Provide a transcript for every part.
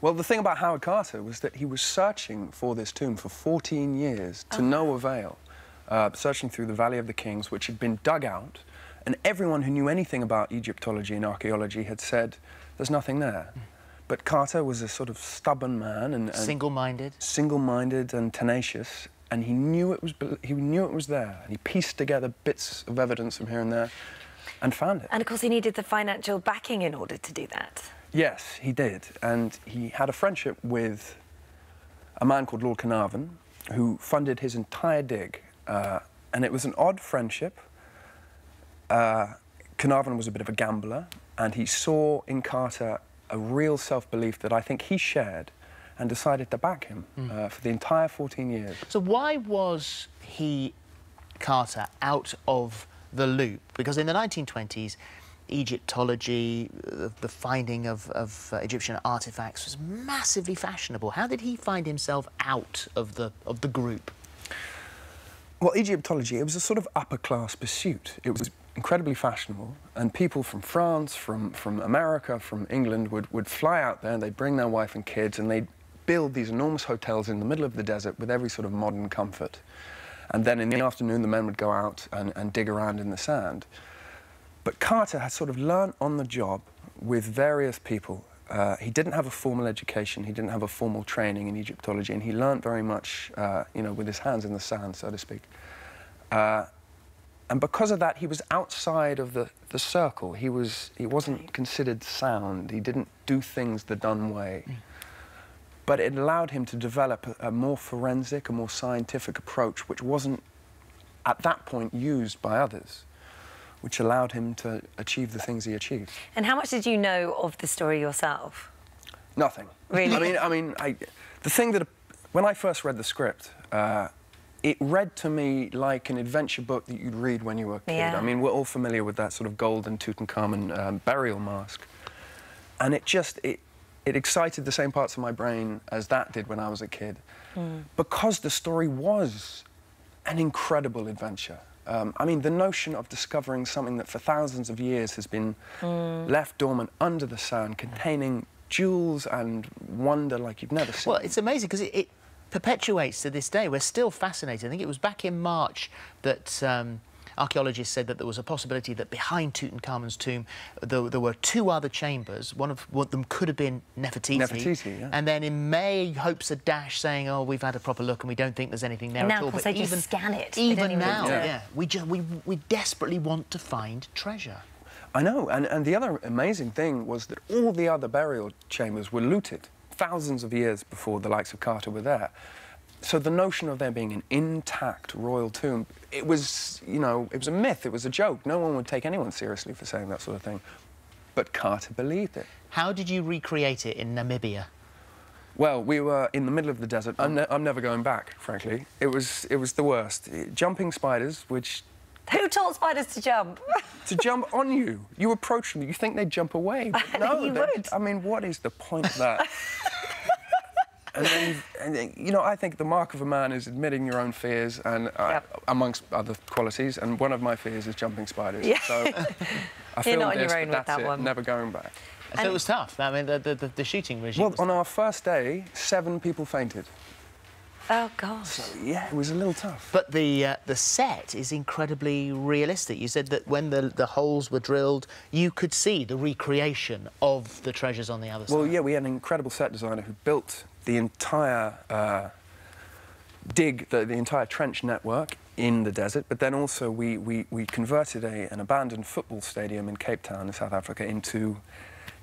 Well, the thing about Howard Carter was that he was searching for this tomb for 14 years to no avail, uh, searching through the Valley of the Kings, which had been dug out, and everyone who knew anything about Egyptology and archaeology had said, there's nothing there. But Carter was a sort of stubborn man and, and Single-minded. single-minded and tenacious, and he knew it was he knew it was there, and he pieced together bits of evidence from here and there, and found it. And of course, he needed the financial backing in order to do that. Yes, he did. And he had a friendship with a man called Lord Carnarvon, who funded his entire dig. Uh, and it was an odd friendship. Uh, Carnarvon was a bit of a gambler, and he saw in Carter a real self belief that I think he shared and decided to back him uh, for the entire 14 years. So why was he, Carter, out of the loop? Because in the 1920s, Egyptology, uh, the finding of, of uh, Egyptian artifacts was massively fashionable. How did he find himself out of the, of the group? Well, Egyptology, it was a sort of upper class pursuit. It was incredibly fashionable, and people from France, from, from America, from England would, would fly out there, and they'd bring their wife and kids, and they'd build these enormous hotels in the middle of the desert with every sort of modern comfort. And then in the afternoon, the men would go out and, and dig around in the sand. But Carter had sort of learnt on the job with various people. Uh, he didn't have a formal education, he didn't have a formal training in Egyptology, and he learnt very much, uh, you know, with his hands in the sand, so to speak. Uh, and because of that, he was outside of the, the circle. He, was, he wasn't considered sound. He didn't do things the done way. But it allowed him to develop a, a more forensic, a more scientific approach, which wasn't at that point used by others, which allowed him to achieve the things he achieved. And how much did you know of the story yourself? Nothing. Really? I mean, I mean, I, the thing that when I first read the script, uh, it read to me like an adventure book that you'd read when you were a kid. Yeah. I mean, we're all familiar with that sort of golden Tutankhamun um, burial mask, and it just it it excited the same parts of my brain as that did when I was a kid, because the story was an incredible adventure. Um, I mean, the notion of discovering something that for thousands of years has been left dormant under the sand, containing jewels and wonder like you've never seen. Well, it's amazing because it, it perpetuates to this day. We're still fascinated. I think it was back in March that um, archaeologists said that there was a possibility that behind Tutankhamun's tomb there, there were two other chambers. One of one of them could have been Nefertiti. Nefertiti, yeah. And then in May, hopes are dashed saying, "Oh, we've had a proper look and we don't think there's anything there And at now, all." of course, But they just even scan it. Even even now, do yeah, we just we we desperately want to find treasure. I know, and, and the other amazing thing was that all the other burial chambers were looted thousands of years before the likes of Carter were there. So the notion of there being an intact royal tomb, it was, you know, it was a myth, it was a joke. No one would take anyone seriously for saying that sort of thing. But Carter believed it. How did you recreate it in Namibia? Well, we were in the middle of the desert. I'm, ne- I'm never going back, frankly. It was, it was the worst. Jumping spiders, which Who taught spiders to jump? to jump on you. You approach them, you think they'd jump away. But no, You they- would. I mean, what is the point of that? and then, you've- and you know, I think the mark of a man is admitting your own fears, and uh, Yep. amongst other qualities. And one of my fears is jumping spiders. Yeah. So I filmed not on your this, own but with that's that it. one. Never going back. So it was tough. I mean, the, the, the, the shooting regime. Well, was on our first day, seven people fainted. Oh, gosh. Yeah, it was a little tough. But the uh, the set is incredibly realistic. You said that when the the holes were drilled, you could see the recreation of the treasures on the other Well, side. Well, yeah, we had an incredible set designer who built the entire uh, dig, the, the entire trench network in the desert, but then also we, we, we converted a, an abandoned football stadium in Cape Town in South Africa into,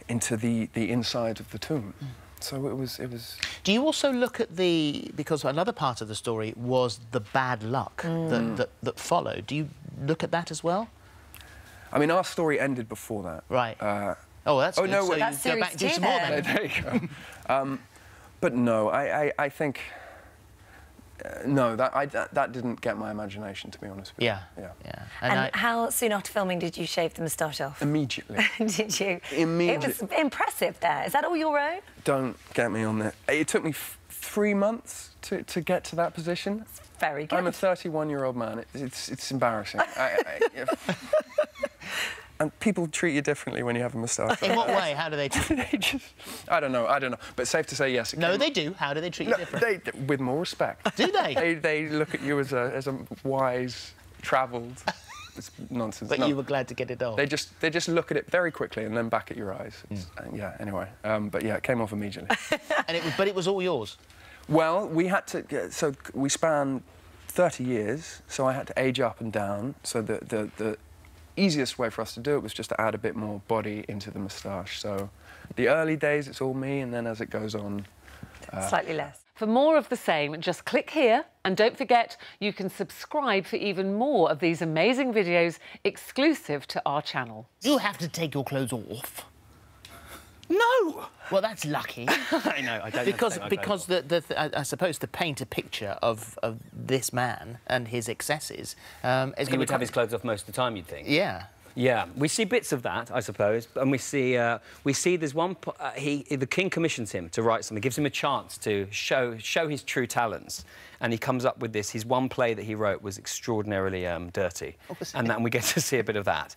into the, the inside of the tomb. So it was, it was Do you also look at the because another part of the story was the bad luck that, that that followed? Do you look at that as well? I mean, our story ended before that. Right. Uh, Oh, that's Oh, good. no, so wait. you That's go back and do some more then. then. there you go. um, but no, I, I, I think... Uh, no, that, I, that, that didn't get my imagination, to be honest with you. Yeah. Yeah. Yeah. And, And, I, how soon after filming did you shave the moustache off? Immediately. did you? Immediately. It was impressive there. Is that all your own? Don't get me on that. It took me f- three months to, to get to that position. Very good. I'm a 31 year old man. It, it's, it's embarrassing. I, I, if- and people treat you differently when you have a moustache. In what way? How do they? they just, I don't know, I don't know. But safe to say, yes. no, came- they do. How do they treat you No, different? they, with more respect. Do they? they? They look at you as a, as a wise, travelled. It's nonsense. But No. you were glad to get it off. They just they just look at it very quickly and then back at your eyes. It's- uh, yeah. Anyway, um, but yeah, it came off immediately. and it was, but it was all yours. well, we had to. So we span 30 years. So I had to age up and down. So the the the easiest way for us to do it was just to add a bit more body into the moustache. So the early days, it's all me, and then as it goes on, uh, Slightly less. For more of the same, just click here and don't forget you can subscribe for even more of these amazing videos exclusive to our channel. You have to take your clothes off. No! Well, that's lucky. I know, I don't because have to take my because clothes the, the, I, I suppose to paint a picture of, of this man and his excesses um, is He would have his clothes off most of the time, you'd think. yeah. Yeah, we see bits of that, I suppose, and we see uh, we see there's one. Uh, he the king commissions him to write something, gives him a chance to show show his true talents, and he comes up with this. His one play that he wrote was extraordinarily um, dirty, was and, and we get to see a bit of that.